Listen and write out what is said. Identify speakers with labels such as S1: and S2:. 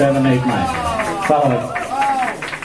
S1: seven, eight, nine.